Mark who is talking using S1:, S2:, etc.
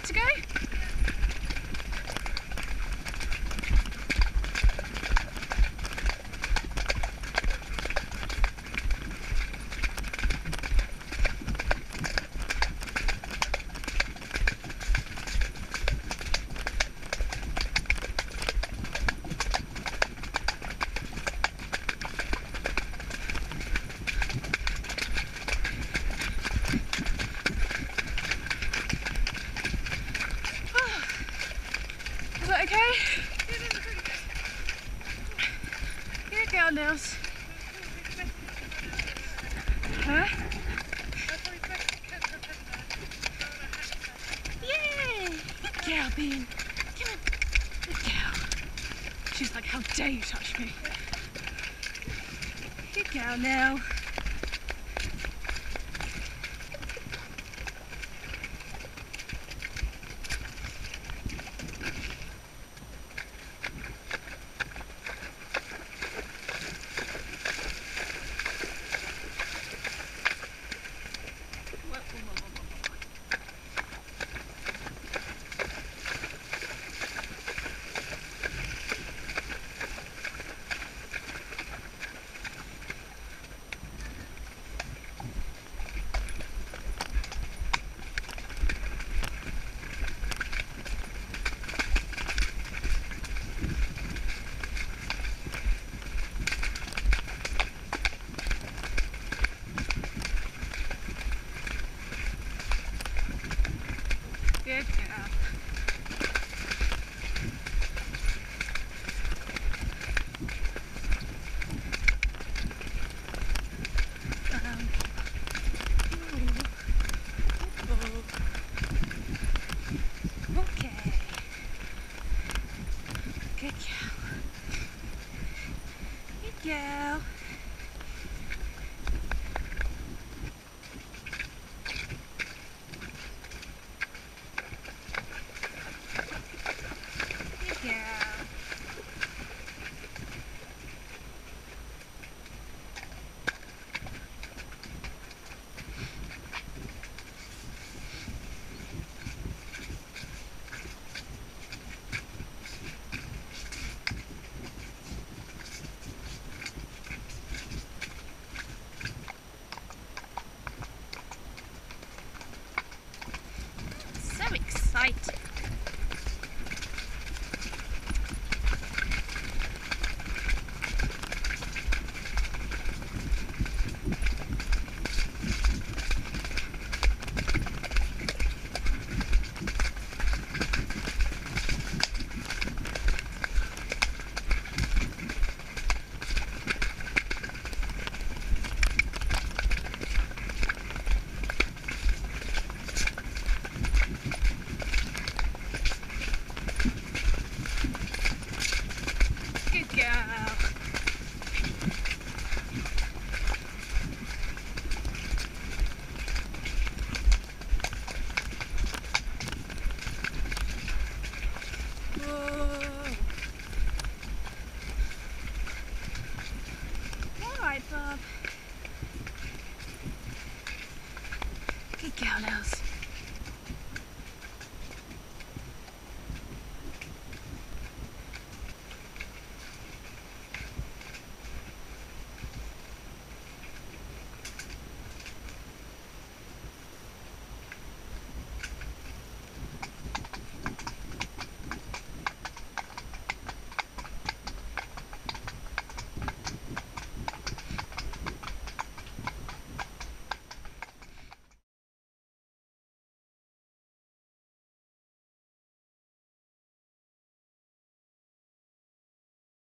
S1: Good to go? Okay? Good girl, Lils. Huh? Yay! Good girl, Bean. Come on. Good girl. She's like, how dare you touch me? Good girl now. Good girl. Um, Okay. Good girl. Good girl.